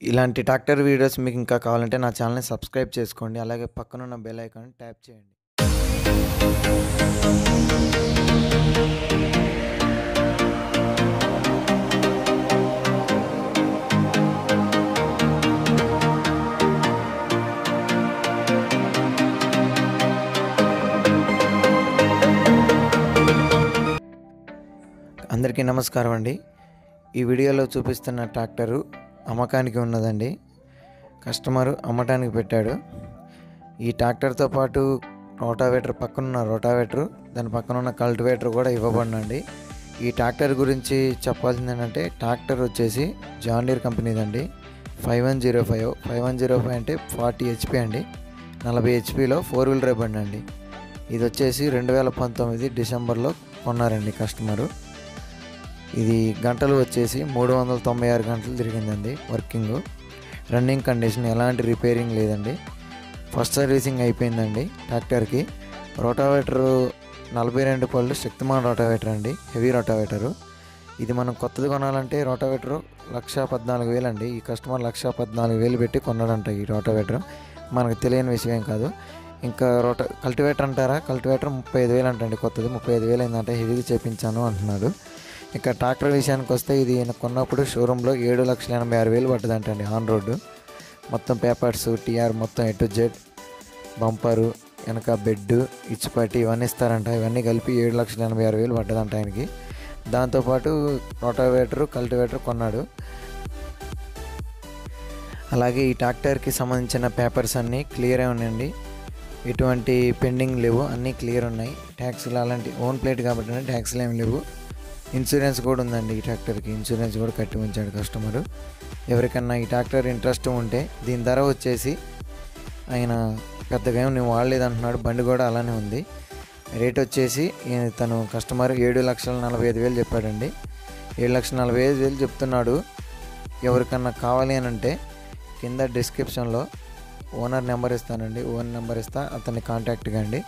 ఇలాంటి tractor videos మీకు ఇంకా కావాలంటే నా ఛానల్‌ని సబ్స్క్రైబ్ చేసుకోండి. అలాగే పక్కనున్న బెల్ ఐకాన్ ట్యాప్ చేయండి. అందరికీ నమస్కారం అండి. ఈ వీడియోలో చూపిస్తున్న ట్రాక్టరు అమ్మకానికి ఉన్నదండి. కస్టమరు అమ్మటానికి పెట్టాడు. ఈ ట్రాక్టర్‌తో పాటు రోటావేటర్ పక్కనున్న రోటావేటర్ దాని పక్కనున్న కల్టివేటర్ కూడా ఇవ్వబడినండి ఈ ట్రాక్టర్ గురించి చెప్పాల్సింది ఏంటంటే ట్రాక్టర్ వచ్చేసి జాన్ డీర్ కంపెనీదండి. 5105 5105 అంటే ఫార్టీ హెచ్పి అండి. నలభై హెచ్పిలో ఫోర్ వీలర్ డ్రైవ్ అండి ఇది వచ్చేసి 2019 డిసెంబర్‌లో కొన్నారండి కస్టమరు. ఇది గంటలు వచ్చేసి 396 గంటలు తిరిగిందండి వర్కింగు. రన్నింగ్ కండిషన్ ఎలాంటి రిపేరింగ్ లేదండి. ఫస్ట్ సర్వీసింగ్ అయిపోయిందండి ట్రాక్టర్‌కి. రోటావేటరు 42 పళ్ళు శక్తిమాన్ రోటావేటర్ అండి. Heavy rotavator. ఇది మనం కొత్తది కొనాలంటే రోటావేటరు 1,14,000 అండి. ఈ కస్టమర్ 1,14,000 పెట్టి కొన్నాడంట ఈ రోటావేటర్ మనకు తెలియని విషయం కాదు. ఇంకా రోటా కల్టివేటర్ అంటారా? కల్టివేటర్ 35,000 అంటండి కొత్తది. ముప్పై ఐదు వేలు అయిందంటే హెవీగా చేపించాను అంటున్నాడు. ఇక ట్రాక్టర్ విషయానికి వస్తే ఇది ఈయన కొన్నప్పుడు షోరూంలో 7,86,000 పడ్డదంటండి ఆన్ రోడ్డు మొత్తం పేపర్స్, టీఆర్ మొత్తం ఎటు జెడ్ బంపరు, వెనక బెడ్, ఇచ్చిపట్టి ఇవన్నీ ఇస్తారంట. ఇవన్నీ కలిపి 7,86,000 పడ్డదంట ఆయనకి. దాంతోపాటు రోటావేటరు, కల్టివేటర్ కొన్నాడు. అలాగే ఈ ట్రాక్టర్‌కి సంబంధించిన పేపర్స్ అన్నీ క్లియరే ఉన్నాయండి. ఎటువంటి పెండింగ్ లేవు. అన్నీ క్లియర్ ఉన్నాయి. ట్యాక్స్‌లు అలాంటి ఓన్ ప్లేట్ కాబట్టి ట్యాక్స్‌లు ఏమి లేవు. ఇన్సూరెన్స్ కూడా ఉందండి ఈ ట్రాక్టర్‌కి. ఇన్సూరెన్స్ కూడా కట్టి ఉంచాడు కస్టమరు. ఎవరికన్నా ఈ ట్రాక్టర్ ఇంట్రెస్ట్ ఉంటే దీని ధర వచ్చేసి ఆయన పెద్దగా ఏమి నేను వాడలేదంటున్నాడు. బండి కూడా అలానే ఉంది. రేట్ వచ్చేసి తను కస్టమర్ 7,45,000 చెప్పాడండి. 7,45,000 చెప్తున్నాడు. ఎవరికన్నా కావాలి అని అంటే కింద డిస్క్రిప్షన్‌లో ఓనర్ నెంబర్ ఇస్తానండి. ఓనర్ నెంబర్ ఇస్తా అతన్ని కాంటాక్ట్ కండి.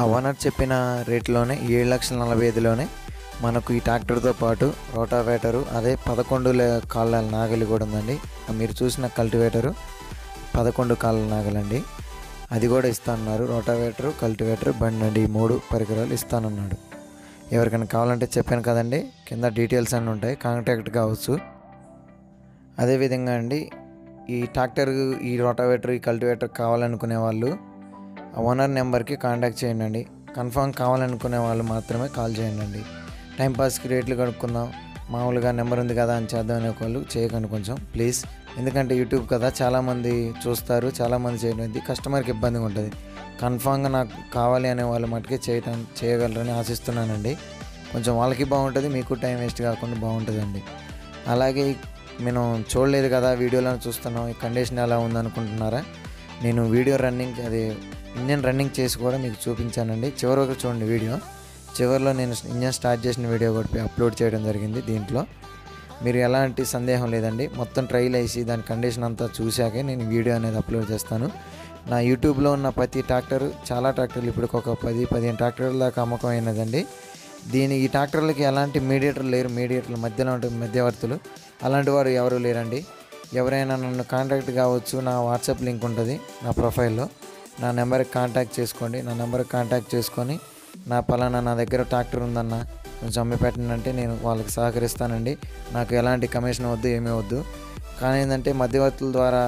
ఆ ఓనర్ చెప్పిన రేట్‌లోనే 7,45,000లోనే మనకు ఈ ట్రాక్టర్‌తో పాటు రోటావేటరు అదే పదకొండు కాళ్ళ నాగలి కూడా ఉందండి. మీరు చూసిన కల్టివేటరు 11 కాళ్ళ నాగలండి. అది కూడా ఇస్తానన్నారు. రోటావేటరు, కల్టివేటర్, అండి ఈ మూడు పరికరాలు ఇస్తానన్నాడు. ఎవరికైనా కావాలంటే చెప్పాను కదండి కింద డీటెయిల్స్ అన్నీ ఉంటాయి. కాంటాక్ట్ కావచ్చు. అదేవిధంగా అండి ఈ ట్రాక్టర్, ఈ రోటావేటర్, ఈ కల్టివేటర్ కావాలనుకునే వాళ్ళు ఓనర్ నెంబర్‌కి కాంటాక్ట్ చేయండి కన్ఫర్మ్ కావాలనుకునే వాళ్ళు మాత్రమే కాల్ చేయండండి. టైంపాస్కి రేట్లు కనుక్కుందాం. మామూలుగా నెంబర్ ఉంది కదా అని చేద్దాం అనే వాళ్ళు చేయకండి కొంచెం ప్లీజ్. ఎందుకంటే యూట్యూబ్ కదా చాలామంది చూస్తారు. చాలామంది చేయడం ఇది కస్టమర్‌కి ఇబ్బందిగా ఉంటుంది. కన్ఫామ్గా నాకు కావాలి అనే వాళ్ళు మట్టుకే చేయటం చేయగలరని ఆశిస్తున్నానండి. కొంచెం వాళ్ళకి బాగుంటుంది. మీకు టైం వేస్ట్ కాకుండా బాగుంటుందండి. అలాగే మనం చూడలేదు కదా వీడియోలో చూస్తున్నాం. ఈ కండిషన్ ఎలా ఉందనుకుంటున్నారా? నేను వీడియో రన్నింగ్ అది ఇంజన్ రన్నింగ్ చేసి కూడా మీకు చూపించానండి. చివరి వరకు చూడండి వీడియో. చివరిలో నేను ఇంజన్ స్టార్ట్ చేసిన వీడియో కూడా అప్లోడ్ చేయడం జరిగింది దీంట్లో. మీరు ఎలాంటి సందేహం లేదండి. మొత్తం ట్రైల్ వేసి దాని కండిషన్ అంతా చూశాకే నేను వీడియో అనేది అప్లోడ్ చేస్తాను. నా యూట్యూబ్‌లో ఉన్న ప్రతి ట్రాక్టర్ చాలా ట్రాక్టర్లు ఇప్పటికి ఒక 10, 15 ట్రాక్టర్ల దాకా అమ్మకం అయినదండి. దీని ఈ ట్రాక్టర్లకి ఎలాంటి మీడియేటర్లు లేరు. మీడియేటర్లు మధ్యలో ఉంటే మధ్యవర్తులు అలాంటి వారు ఎవరు లేరండి. ఎవరైనా నన్ను కాంటాక్ట్ కావచ్చు. నా వాట్సాప్ లింక్ ఉంటుంది నా ప్రొఫైల్‌లో. నా నెంబర్‌కి కాంటాక్ట్ చేసుకోండి. నా నెంబర్‌కి కాంటాక్ట్ చేసుకొని నా పలానా నా దగ్గర ట్రాక్టర్ ఉందన్న కొంచెం అమ్మి నేను వాళ్ళకి సహకరిస్తానండి. నాకు ఎలాంటి కమిషన్ వద్దు ఏమీ వద్దు. కానీ ఏంటంటే మధ్యవర్తుల ద్వారా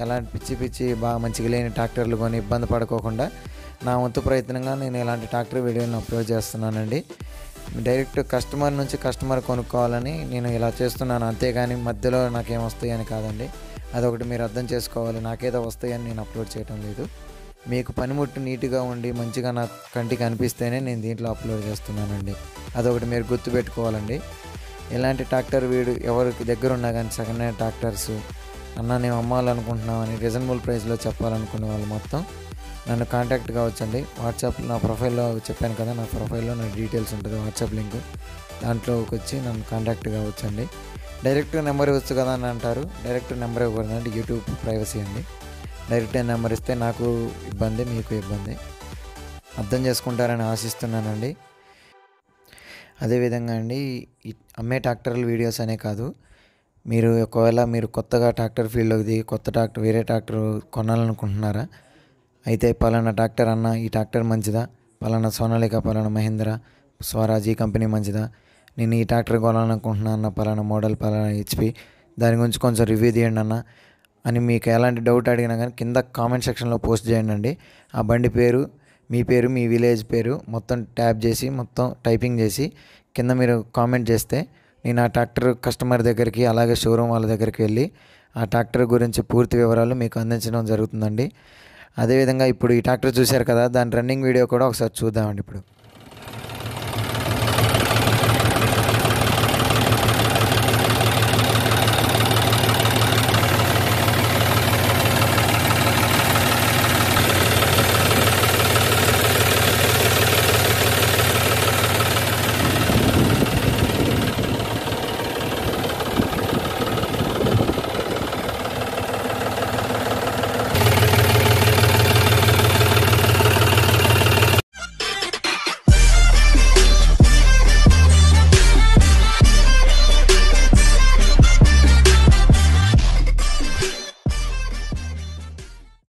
ఎలాంటి పిచ్చి పిచ్చి బాగా మంచిగా లేని ట్రాక్టర్లు కొని ఇబ్బంది పడుకోకుండా నా వంతు ప్రయత్నంగా నేను ఇలాంటి ట్రాక్టర్ వీడియోని అప్లోడ్ చేస్తున్నానండి. డైరెక్ట్ కస్టమర్ నుంచి కస్టమర్ కొనుక్కోవాలని నేను ఇలా చేస్తున్నాను. అంతేగాని మధ్యలో నాకేం వస్తాయని కాదండి. అదొకటి మీరు అర్థం చేసుకోవాలి. నాకేదో వస్తాయని నేను అప్లోడ్ చేయటం లేదు. మీకు పనిముట్టు నీట్‌గా ఉండి మంచిగా నా కంటికి అనిపిస్తేనే నేను దీంట్లో అప్లోడ్ చేస్తున్నానండి. అదొకటి మీరు గుర్తుపెట్టుకోవాలండి. ఎలాంటి ట్రాక్టర్ వీడు ఎవరికి దగ్గర ఉన్నా కానీ సెకండ్ హ్యాండ్ ట్రాక్టర్స్ అన్న నేను అమ్మాలనుకుంటున్నామని రీజనబుల్ ప్రైస్‌లో చెప్పాలనుకునే వాళ్ళు మొత్తం నన్ను కాంటాక్ట్ కావచ్చండి. వాట్సాప్ నా ప్రొఫైల్‌లో చెప్పాను కదా! నా ప్రొఫైల్‌లో నా డీటెయిల్స్ ఉంటుంది వాట్సాప్ లింక్. దాంట్లోకి వచ్చి నన్ను కాంటాక్ట్ కావచ్చండి. డైరెక్ట్ నెంబర్ ఇవ్వచ్చు కదా అని అంటారు. డైరెక్ట్ నెంబర్ ఇవ్వకూడదండి. యూట్యూబ్ ప్రైవసీ అండి. డైరెక్ట్ నెంబర్ ఇస్తే నాకు ఇబ్బంది. మీకు ఇబ్బంది. అర్థం చేసుకుంటారని ఆశిస్తున్నానండి. అదేవిధంగా అండి అమ్మే ట్రాక్టర్ల వీడియోస్ అనే కాదు మీరు ఒకవేళ మీరు కొత్తగా ట్రాక్టర్ ఫీల్డ్లోకి దిగి కొత్త ట్రాక్టర్ వేరే ట్రాక్టర్ కొనాలనుకుంటున్నారా అయితే పలానా ట్రాక్టర్ అన్న ఈ ట్రాక్టర్ మంచిదా పలానా సోనాలిక పలానా మహేంద్ర స్వరాజ్ ఈ కంపెనీ మంచిదా నేను ఈ ట్రాక్టర్ కొనాలనుకుంటున్నా అన్న పలానా మోడల్ పలానా హెచ్పి దాని గురించి కొంచెం రివ్యూ తీయండి అన్న అని మీకు ఎలాంటి డౌట్ అడిగినా కానీ కింద కామెంట్ సెక్షన్లో పోస్ట్ చేయండి ఆ బండి పేరు మీ పేరు మీ విలేజ్ పేరు మొత్తం ట్యాప్ చేసి మొత్తం టైపింగ్ చేసి కింద మీరు కామెంట్ చేస్తే నేను ఆ ట్రాక్టర్ కస్టమర్ దగ్గరికి అలాగే షోరూమ్ వాళ్ళ దగ్గరికి వెళ్ళి ఆ ట్రాక్టర్ గురించి పూర్తి వివరాలు మీకు అందించడం జరుగుతుందండి. అదేవిధంగా ఇప్పుడు ఈ ట్రాక్టర్ చూశారు కదా దాని రన్నింగ్ వీడియో కూడా ఒకసారి చూద్దామండి ఇప్పుడు.